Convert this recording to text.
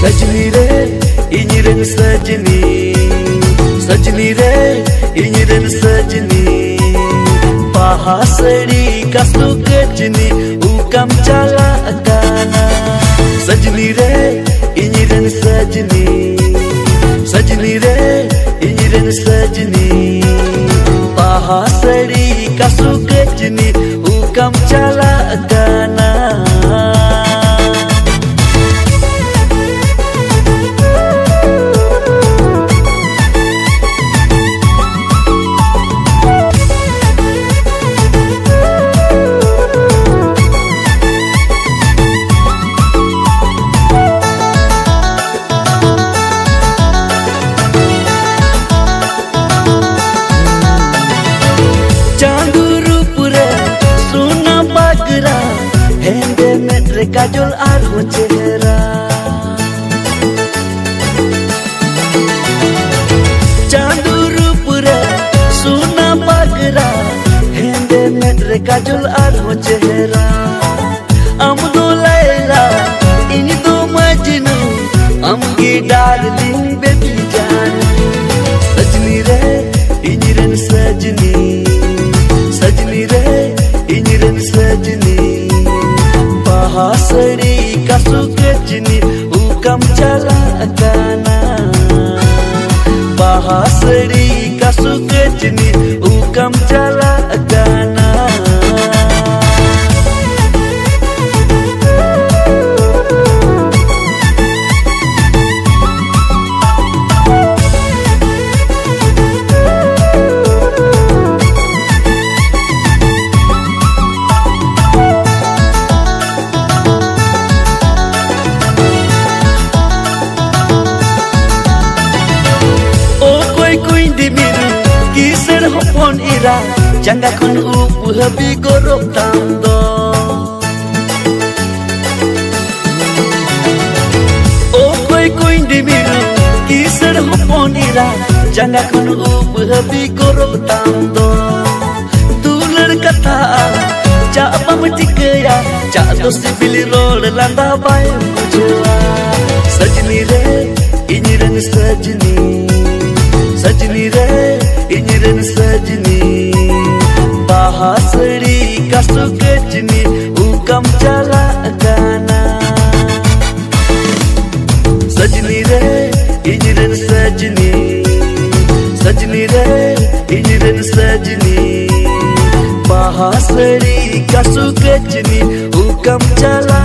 Sajnire, inyirin sajni re inyirin sajni Pahasari kastu kejni Ukam cala kana Sajnire, inyirin sajni Sajnire, inyirin sajni Pahasari kastu kejni Ukam cala kana अकाना kajol arho chehra chandu rupura suna pagra hende metre kajol arho chehra amdo hasri kasu kecini ukam chala kana bahasri kasu kecini ukam chala hopon ira jangga kun upu habi gorok tando. O koi koi di miru kisar hopon ira jangga kun upu habi gorok tando. Dular kata cha apa metikaya cha dosti pili rol landa bai चला सजनी रे इंजरन सजनी। सजनी रे का सजनी गजनी उकम चला